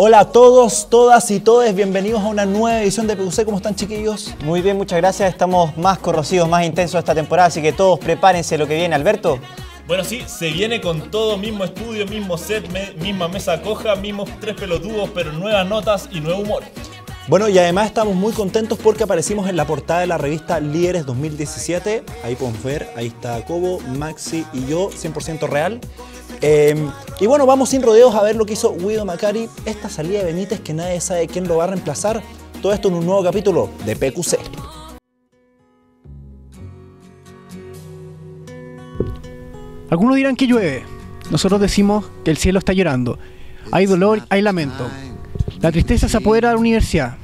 Hola a todos, todas y todes, bienvenidos a una nueva edición de PQC. ¿Cómo están chiquillos? Muy bien, muchas gracias. Estamos más corrosivos, más intensos esta temporada, así que todos prepárense lo que viene. Alberto. Bueno, sí, se viene con todo, mismo estudio, mismo set, me- misma mesa coja, mismos tres pelotudos, pero nuevas notas y nuevo humor. Bueno, y además estamos muy contentos porque aparecimos en la portada de la revista Líderes 2017. Ahí podemos ver, ahí está Cobo, Maxi y yo, 100% real. Eh, y bueno, vamos sin rodeos a ver lo que hizo Guido Macari, esta salida de Benítez que nadie sabe quién lo va a reemplazar. Todo esto en un nuevo capítulo de PQC. Algunos dirán que llueve. Nosotros decimos que el cielo está llorando. Hay dolor, hay lamento. La tristeza se apodera de la universidad.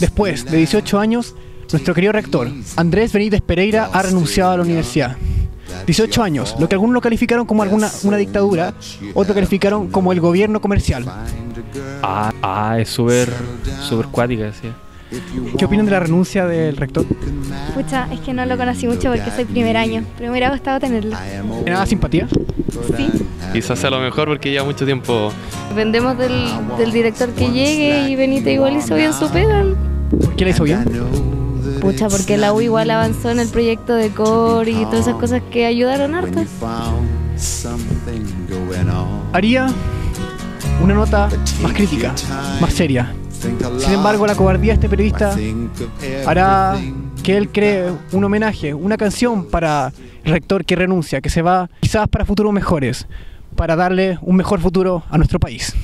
Después de 18 años, nuestro querido rector, Andrés Benítez Pereira, ha renunciado a la universidad. 18 años, lo que algunos lo calificaron como alguna, una dictadura, otros calificaron como el gobierno comercial. Ah, ah, es súper, súper cuática, sí. ¿Qué opinan de la renuncia del rector? Pucha, es que no lo conocí mucho porque soy primer año, pero me hubiera gustado tenerlo. ¿Tiene nada simpatía? Sí, Quizás sea lo mejor porque lleva mucho tiempo. dependemos del, del director que llegue y Benito igual hizo bien su pega. ¿Por qué la hizo bien? Pucha, porque la U igual avanzó en el proyecto de core y todas esas cosas que ayudaron harto. Haría una nota más crítica, más seria. Sin embargo, la cobardía de este periodista hará que él cree un homenaje, una canción para el rector que renuncia, que se va quizás para futuros mejores, para darle un mejor futuro a nuestro país.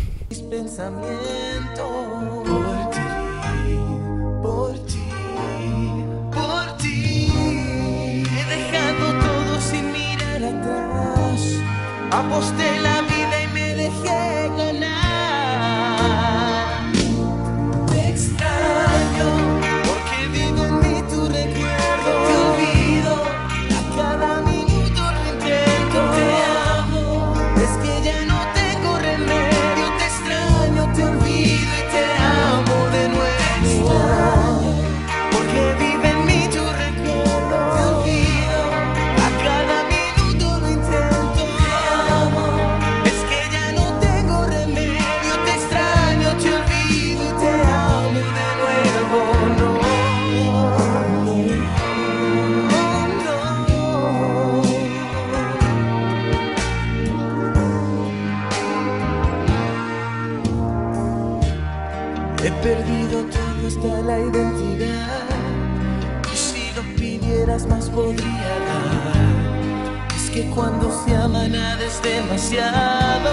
Pidieras más podría dar. Es que cuando se ama nada es demasiado.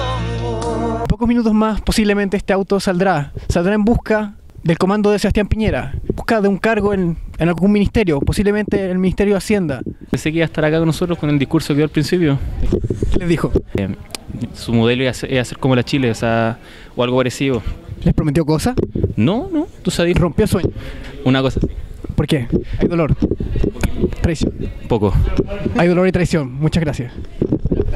Pocos minutos más, posiblemente este auto saldrá. Saldrá en busca del comando de Sebastián Piñera, busca de un cargo en, en algún ministerio, posiblemente el Ministerio de Hacienda. Pensé que iba a estar acá con nosotros con el discurso que dio al principio. ¿Qué les dijo? Eh, su modelo iba a, ser, iba a ser como la Chile, o sea, o algo parecido. ¿Les prometió cosas? No, no, tú sabes, Rompió sueño. una cosa, ¿Por qué? Hay dolor. Traición. poco. Hay dolor y traición. Muchas gracias.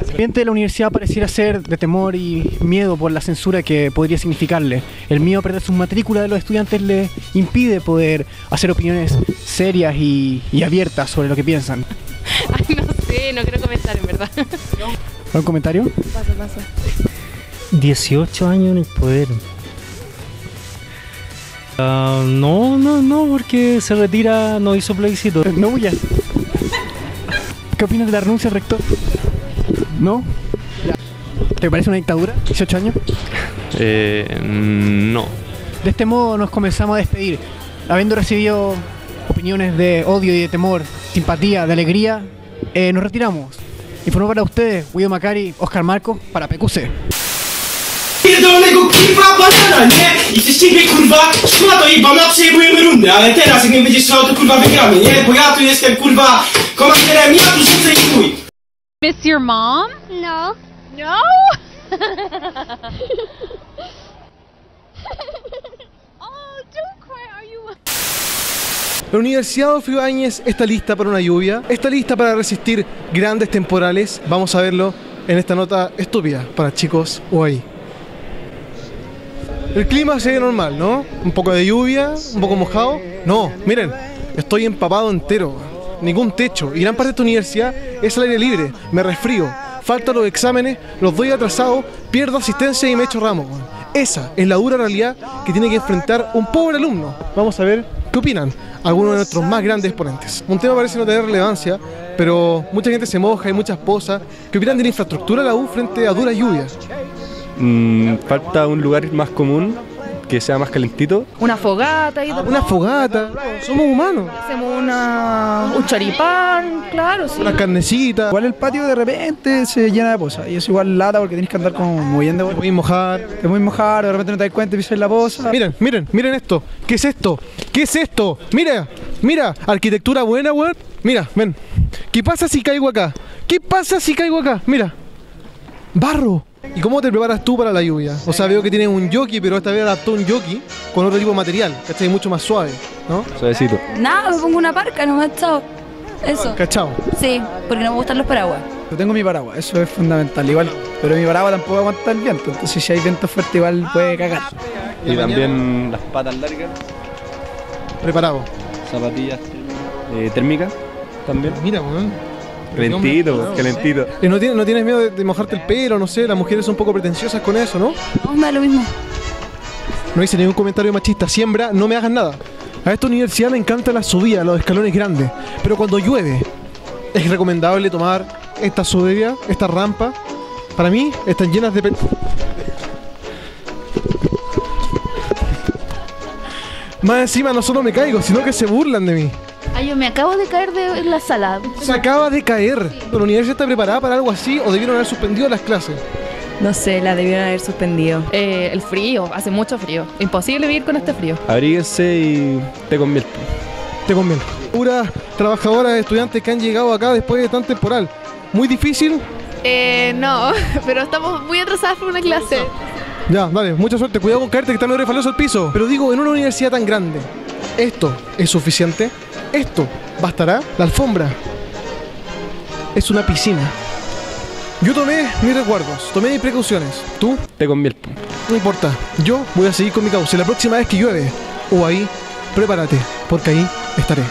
El ambiente de la universidad pareciera ser de temor y miedo por la censura que podría significarle. El miedo a perder sus matrículas de los estudiantes le impide poder hacer opiniones serias y, y abiertas sobre lo que piensan. Ay, no sé, no quiero comentar en verdad. ¿Algún comentario? Paso, paso. 18 años en el poder. Ah, no, no, no, porque se retira, no hizo plebiscito. Eh, No huyas. ¿Qué opinas de la renuncia rector? ¿No? ¿Te parece una dictadura? ¿18 años? Eh, no. De este modo nos comenzamos a despedir. Habiendo recibido opiniones de odio y de temor, simpatía, de alegría, eh, nos retiramos. Informó para ustedes Guido Macari, Oscar Marcos, para PQC. Pierdolonego kurwa banana, nie? I ty z ciebie kurwa szmato i bana przejmujemy rundę, ale teraz jak nie będziesz szał to kurwa wygramy, nie? Bo ja tu jestem kurwa komanderem, ja tu rzucę i chuj. Miss your mom? No. No? oh, don't cry. Are you La Universidad Adolfo Ibáñez está lista para una lluvia, está lista para resistir grandes temporales. Vamos a verlo en esta nota estúpida para chicos o ahí. El clima ve normal, ¿no? Un poco de lluvia, un poco mojado. No, miren, estoy empapado entero. ningún techo y gran parte de esta universidad es al aire libre. Me resfrío, faltan los exámenes, los doy atrasados, pierdo asistencia y me echo ramos. Esa es la dura realidad que tiene que enfrentar un pobre alumno. Vamos a ver qué opinan algunos de nuestros más grandes exponentes. Un tema parece no tener relevancia, pero mucha gente se moja, hay muchas posas. ¿Qué opinan de la infraestructura de la U frente a duras lluvias? Mm, falta un lugar más común que sea más calentito. Una fogata y Una fogata. Somos humanos. Hacemos una, un choripán, claro, sí. Una carnecita. Igual el patio de repente se llena de poza y eso igual lata porque tienes que andar como moviendo. Te voy a mojar. Te voy a mojar, de repente no te das cuenta y pisas la poza. Miren, miren, miren esto. ¿Qué es esto? ¿Qué es esto? Mira, mira, arquitectura buena, weón. Mira, ven. ¿Qué pasa si caigo acá? ¿Qué pasa si caigo acá? Mira. Barro. ¿Y cómo te preparas tú para la lluvia? O sea, veo que tienes un jockey, pero esta vez adaptó un jockey con otro tipo de material, ¿cachai? Mucho más suave, ¿no? Suavecito. Nada, me pongo una parca nomás, chao. Eso. ¿Cachao? Sí, porque no me gustan los paraguas. Yo tengo mi paraguas, eso es fundamental. Igual, pero mi paraguas tampoco aguanta el viento, entonces si hay viento fuerte igual puede cagar. Y también las patas largas. Preparado. Zapatillas eh, térmicas también. Mira, weón. Calentito, calentito. ¿Y no tienes, no tienes miedo de, de mojarte el pelo? No sé, las mujeres son un poco pretenciosas con eso, ¿no? No, me da lo mismo. No hice ningún comentario machista. Siembra, no me hagas nada. A esta universidad le encanta la subida, los escalones grandes. Pero cuando llueve, es recomendable tomar esta subida, esta rampa. Para mí, están llenas de... Más encima no solo me caigo, sino que se burlan de mí. Ay, yo me acabo de caer de la sala. Se acaba de caer. ¿La universidad está preparada para algo así o debieron haber suspendido las clases? No sé, la debieron haber suspendido. Eh, el frío, hace mucho frío. Imposible vivir con este frío. Abríguense y te convierte. Te conviene. Puras trabajadoras, estudiantes que han llegado acá después de tan temporal. Muy difícil. Eh, no, pero estamos muy atrasadas por una clase. Ya, dale, mucha suerte. Cuidado con caerte que está medio refaloso el piso. Pero digo, en una universidad tan grande, ¿esto es suficiente? ¿Esto bastará? La alfombra es una piscina. Yo tomé mis resguardos, tomé mis precauciones. ¿Tú? Te convierte. No importa. Yo voy a seguir con mi causa. Y La próxima vez que llueve o ahí, prepárate, porque ahí estaré.